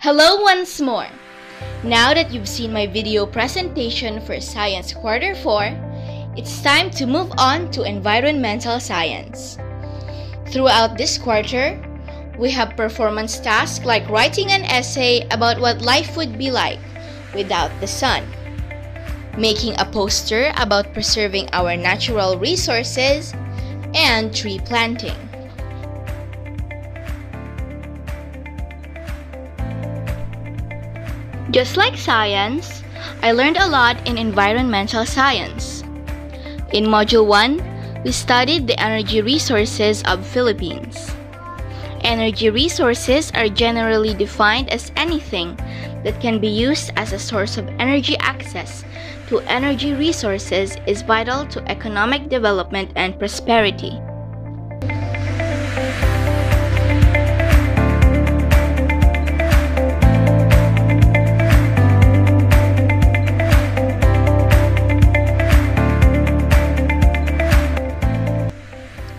Hello once more! Now that you've seen my video presentation for Science Quarter 4, it's time to move on to environmental science. Throughout this quarter, we have performance tasks like writing an essay about what life would be like without the sun, making a poster about preserving our natural resources, and tree planting. Just like science, I learned a lot in environmental science. In Module 1, we studied the energy resources of Philippines. Energy resources are generally defined as anything that can be used as a source of energy access to energy resources is vital to economic development and prosperity.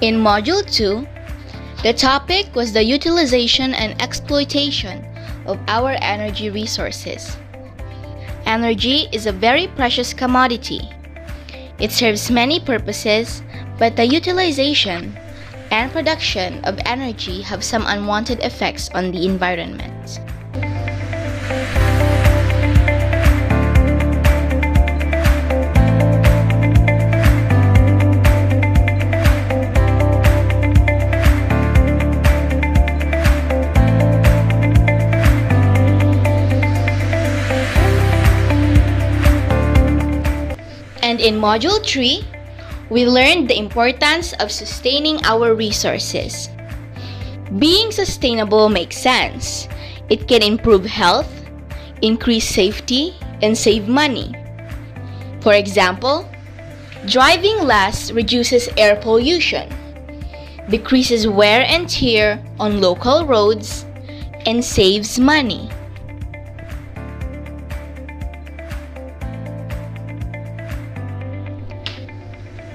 In Module 2, the topic was the utilization and exploitation of our energy resources. Energy is a very precious commodity. It serves many purposes, but the utilization and production of energy have some unwanted effects on the environment. And in Module 3, we learned the importance of sustaining our resources. Being sustainable makes sense. It can improve health, increase safety, and save money. For example, driving less reduces air pollution, decreases wear and tear on local roads, and saves money.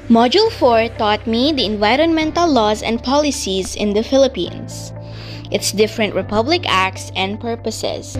Module 4 taught me the environmental laws and policies in the Philippines, its different republic acts and purposes.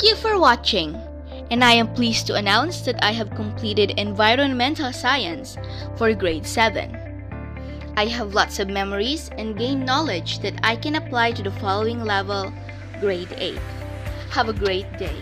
Thank you for watching. and I am pleased to announce that I have completed Environmental Science for grade 7. I have lots of memories and gained knowledge that I can apply to the following level, grade 8. Have a great day.